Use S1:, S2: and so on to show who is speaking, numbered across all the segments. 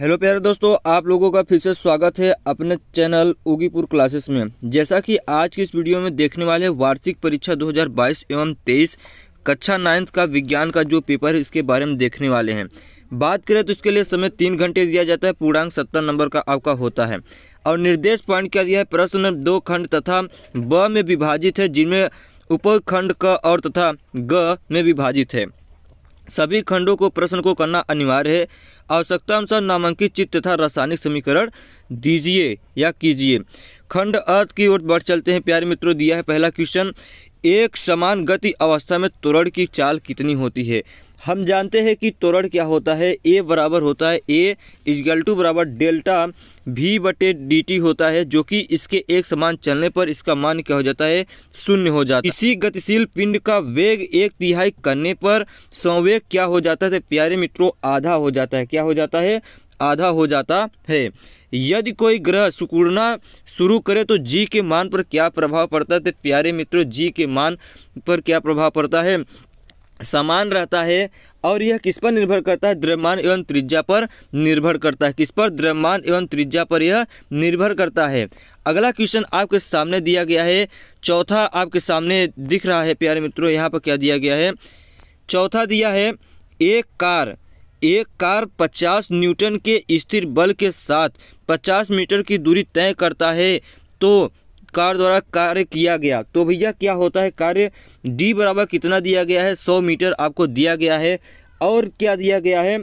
S1: Hello प्यारे दोस्तों, आप लोगों का फिर से स्वागत है अपने चैनल उगीपुर क्लासेस में। जैसा कि आज की इस वीडियो में देखने वाले वार्षिक परीक्षा 2022 एवं 23 कक्षा नाइन्थ का विज्ञान का जो पेपर है, इसके बारे में देखने वाले हैं। बात करें तो इसके लिए समय तीन घंटे दिया जाता है, पूर्णांक सत्तर नंबर का आपका होता है। और निर्देश पॉइंट क्या दिया है, प्रश्न दो खंड तथा ब में विभाजित है, जिनमें उपखंड क और तथा ग में विभाजित है। सभी खंडों को प्रश्न को करना अनिवार्य है। आवश्यकता अनुसार नामांकित चित्र तथा रासायनिक समीकरण दीजिए या कीजिए। खंड अर्थ की ओर बढ़ चलते हैं। प्यारे मित्रों, दिया है पहला क्वेश्चन। एक समान गति अवस्था में त्वरण की चाल कितनी होती है? हम जानते हैं कि त्वरण क्या होता है? ए बराबर होता है ए इजगल टू बराबर डेल्टा भी बटे डी टी होता है, जो कि इसके एक समान चलने पर इसका मान क्या हो जाता है? शून्य हो जाता है। इसी गतिशील पिंड का वेग एक तिहाई करने पर संवेग क्या हो जाता है? तो प्यारे मित्रों, आधा हो जाता है। क्या हो जाता है? आधा हो जाता है। यदि कोई ग्रह सुकुड़ना शुरू करे तो जी के मान पर क्या प्रभाव पड़ता है? तो प्यारे मित्रों, जी के मान पर क्या प्रभाव पड़ता है? समान रहता है और यह किस पर निर्भर करता है? द्रव्यमान एवं त्रिज्या पर निर्भर करता है। किस पर? द्रव्यमान एवं त्रिज्या पर यह निर्भर करता है। अगला क्वेश्चन आपके सामने दिया गया है। चौथा आपके सामने दिख रहा है, प्यारे मित्रों, यहाँ पर क्या दिया गया है? चौथा दिया है, एक कार। एक कार 50 न्यूटन के स्थिर बल के साथ 50 मीटर की दूरी तय करता है तो कार द्वारा कार्य किया गया। तो भैया, क्या होता है? कार्य डी बराबर कितना दिया गया है? 100 मीटर आपको दिया गया है और क्या दिया गया है?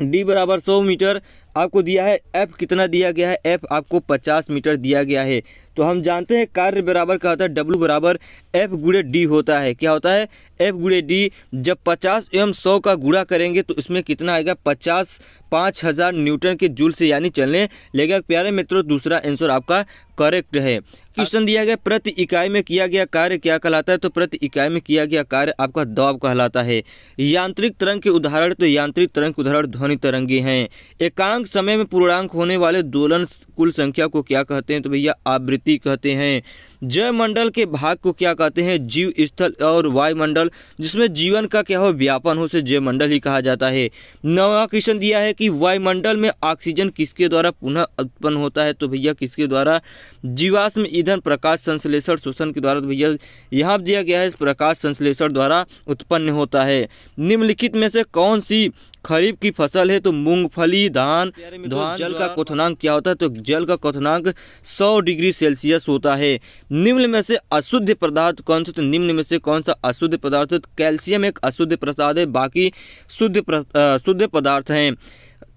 S1: डी बराबर 100 मीटर आपको दिया है एफ़ कितना दिया गया है? एफ़ आपको पचास मीटर दिया गया है। तो हम जानते हैं कार्य बराबर क्या होता है डब्लू बराबर एफ़ गुड़े डी होता है। क्या होता है? एफ़ गुड़े डी जब पचास एवं 100 का गुड़ा करेंगे तो इसमें कितना आएगा? पचास पाँच हज़ार न्यूटन के जूल से यानी चलने। लेगा प्यारे मित्रों, दूसरा आंसर आपका करेक्ट है। क्वेश्चन दिया गया, प्रति इकाई में किया गया कार्य क्या कहलाता है? तो प्रति इकाई में किया गया कार्य आपका दबाव कहलाता है। यांत्रिक तरंग के उदाहरण तो यांत्रिक तरंग के उदाहरण ध्वनि तरंगे हैं। एकांक समय में पूर्णांक होने वाले दोलन कुल संख्या को क्या कहते हैं? तो भैया, आवृत्ति कहते हैं। जयमंडल के भाग को क्या कहते हैं? जीव स्थल और वायुमंडल, जिसमें जीवन का क्या हो? व्यापन हो से जयमंडल ही कहा जाता है। नवा क्वेश्चन दिया है कि वायुमंडल में ऑक्सीजन किसके द्वारा पुनः उत्पन्न होता है? तो भैया, किसके द्वारा? जीवाश्म ईंधन प्रकाश संश्लेषण शोषण के द्वारा। तो भैया, यहाँ दिया गया है, प्रकाश संश्लेषण द्वारा उत्पन्न होता है। निम्नलिखित में से कौन सी खरीफ की फ़सल है तो मूंगफली धान धान जल का क्वथनांक क्या होता है? तो जल का क्वथनांक 100 डिग्री सेल्सियस होता है। निम्न में से अशुद्ध पदार्थ कौन सा तो निम्न में से कौन सा अशुद्ध पदार्थ तो कैल्शियम एक अशुद्ध पदार्थ है बाकी शुद्ध शुद्ध पदार्थ हैं।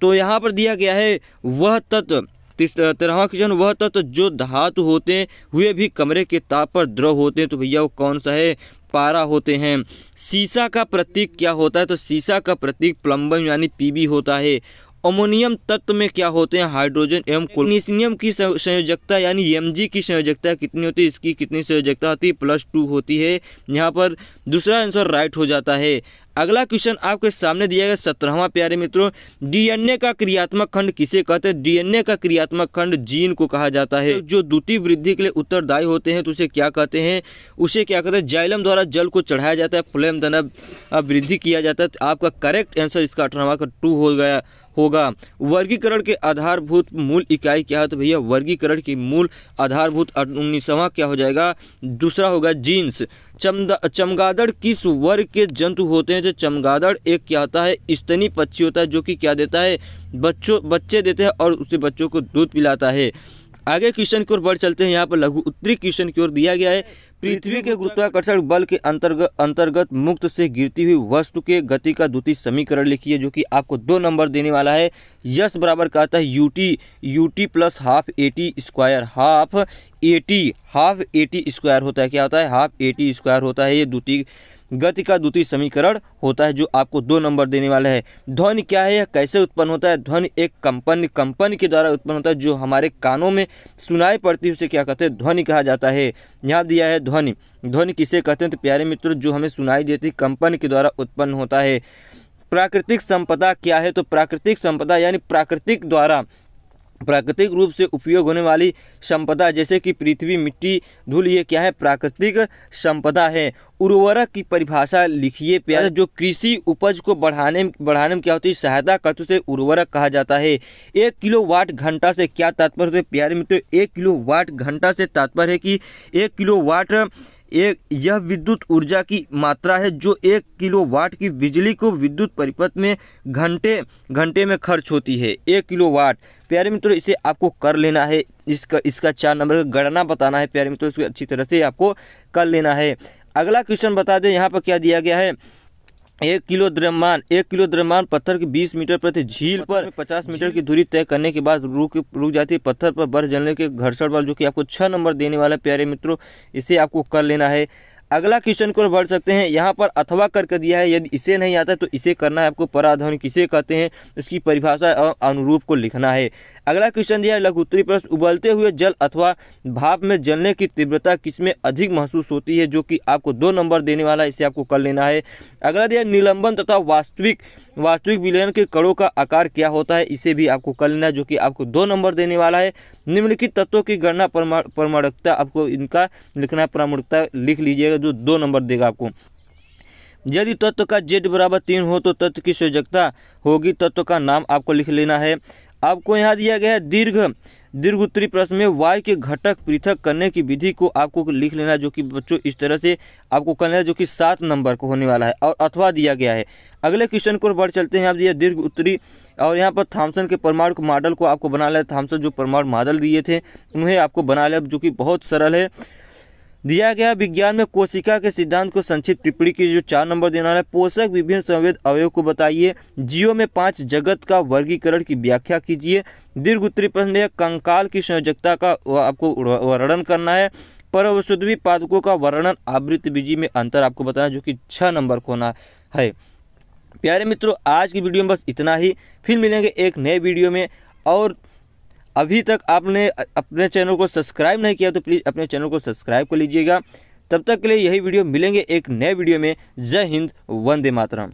S1: तो यहाँ पर दिया गया है वह तत्व तेरहवा क्वेश्चन वह तत्व जो धातु होते हुए भी कमरे के ताप पर द्रव होते हैं। तो भैया वो कौन सा है? पारा होते हैं। सीसा का प्रतीक क्या होता है? तो सीसा का प्रतीक प्लम्बम यानी पीबी होता है। अमोनियम तत्व में क्या होते हैं? हाइड्रोजन एवं कोलिनियम की संयोजकता यानी एम की संयोजकता कितनी होती है? इसकी कितनी संयोजकता होती है? प्लस टू होती है। यहाँ पर दूसरा आंसर राइट हो जाता है। अगला क्वेश्चन आपके सामने दिया गया सत्रहवा, प्यारे मित्रों। डीएनए का क्रियात्मक खंड किसे कहते हैं? डीएनए का क्रियात्मक खंड जीन को कहा जाता है। जो द्वितीय वृद्धि के लिए उत्तरदायी होते हैं तो उसे क्या कहते हैं? उसे क्या कहते हैं? जाइलम द्वारा जल को चढ़ाया जाता है। फ्लेम द्वारा वृद्धि किया जाता है। तो आपका करेक्ट आंसर इसका अठारहवा का टू हो गया। होगा। वर्गीकरण के आधारभूत मूल इकाई क्या है? तो भैया, वर्गीकरण की मूल आधारभूत उन्नीसवा क्या हो जाएगा? दूसरा होगा जीन्स। चमगादड़ किस वर्ग के जंतु होते हैं? जो चमगादड़ एक क्या होता है? स्तनी पक्षी होता है, जो कि क्या देता है? बच्चों बच्चे देते हैं और उसे बच्चों को दूध पिलाता है। आगे क्वेश्चन की ओर बढ़ चलते हैं। यहाँ पर लघु उत्तरी क्वेश्चन की ओर दिया गया है। पृथ्वी के गुरुत्वाकर्षण बल के अंतर्गत अंतर्गत मुक्त से गिरती हुई वस्तु के गति का द्वितीय समीकरण लिखिए, जो कि आपको दो नंबर देने वाला है। यस बराबर का कहता है ut ut plus half at square half at half at square होता है। क्या होता है? हाफ़ एटी स्क्वायर होता है। ये द्वितीय गति का द्वितीय समीकरण होता है, जो आपको दो नंबर देने वाला है। ध्वनि क्या है? यह कैसे उत्पन्न होता है? ध्वनि एक कंपन कंपन के द्वारा उत्पन्न होता है, जो हमारे कानों में सुनाई पड़ती है, उसे क्या कहते हैं? ध्वनि कहा जाता है। यहाँ दिया है ध्वनि। ध्वनि किसे कहते हैं? तो प्यारे मित्र, जो हमें सुनाई देती कंपन के द्वारा उत्पन्न होता है। प्राकृतिक संपदा क्या है? तो प्राकृतिक संपदा, यानी प्राकृतिक द्वारा प्राकृतिक रूप से उपयोग होने वाली संपदा, जैसे कि पृथ्वी, मिट्टी, धूल, ये क्या है? प्राकृतिक संपदा है। उर्वरक की परिभाषा लिखिए प्यारे। जो कृषि उपज को बढ़ाने बढ़ाने में क्या होती है? सहायता करते उसे उर्वरक कहा जाता है। एक किलो वाट घंटा से क्या तात्पर्य होते प्यारे मित्रों, एक किलो वाट घंटा से तात्पर्य है कि एक किलो वाट एक यह विद्युत ऊर्जा की मात्रा है जो एक किलो वाट की बिजली को विद्युत परिपथ में घंटे घंटे में खर्च होती है। एक किलो वाट प्यारे मित्रों, इसे आपको कर लेना है। इसका इसका चार नंबर का गणना बताना है। प्यारे मित्रों, इसको अच्छी तरह से आपको कर लेना है। अगला क्वेश्चन बता दें। यहाँ पर क्या दिया गया है? एक किलो द्रव्यमान एक किलो द्रव्यमान पत्थर की 20 मीटर प्रति झील पर 50 मीटर की दूरी तय करने के बाद रुक रुक जाती है पत्थर पर बर्फ़ जलने के घर्षण बल जो कि आपको छह नंबर देने वाला प्यारे मित्रों इसे आपको कर लेना है। अगला क्वेश्चन को बढ़ सकते हैं। यहाँ पर अथवा करके दिया है, यदि इसे नहीं आता तो इसे करना है आपको पराध्वनि किसे कहते हैं? उसकी परिभाषा और अनुरूप को लिखना है। अगला क्वेश्चन दिया है, लघुत्तरी प्रश्न, उबलते हुए जल अथवा भाप में जलने की तीव्रता किसमें अधिक महसूस होती है, जो कि आपको दो नंबर देने वाला है, इसे आपको कर लेना है। अगला दिया निलंबन तथा वास्तविक वास्तविक विलयन के कड़ों का आकार क्या होता है, इसे भी आपको कर लेना है, जो कि आपको दो नंबर देने वाला है। निम्नलिखित तत्वों की गणना प्रमाणिकता, आपको इनका लिखना प्रमाणिकता लिख लीजिएगा। जो दो नंबर देगा आपको। यदि तत्व का जेड बराबर तीन हो तो तत्व की संयोजकता होगी, तत्व का नाम आपको लिख लेना है। आपको यहाँ दिया गया है दीर्घ दीर्घ उत्तरी प्रश्न में वायु के घटक पृथक करने की विधि को आपको लिख लेना जो कि बच्चों इस तरह से आपको करना है, जो कि सात नंबर को होने वाला है। और अथवा दिया गया है। अगले क्वेश्चन को बढ़ चलते हैं, आप दिया दीर्घ उत्तरी और यहाँ पर थॉमसन के परमाणु मॉडल को आपको बना लिया, थॉमसन जो परमाणु मॉडल दिए थे, उन्हें आपको बना लिया, जो कि बहुत सरल है। दिया गया विज्ञान में कोशिका के सिद्धांत को संक्षिप्त टिप्पणी की जो चार नंबर देना है। पोषक विभिन्न संवेद अवयव को बताइए। जियो में पाँच, जगत का वर्गीकरण की व्याख्या कीजिए। दीर्घ उत्तरी प्रश्न कंकाल की संयोजकता का आपको वर्णन करना है। परवशुद्वी पादकों का वर्णन आवृत्ति बीजी में अंतर आपको बताना जो कि छः नंबर को होना है। प्यारे मित्रों, आज की वीडियो में बस इतना ही। फिर मिलेंगे एक नए वीडियो में और अभी तक आपने अपने चैनल को सब्सक्राइब नहीं किया तो प्लीज़ अपने चैनल को सब्सक्राइब कर लीजिएगा। तब तक के लिए यही वीडियो मिलेंगे एक नए वीडियो में। जय हिंद, वंदे मातरम।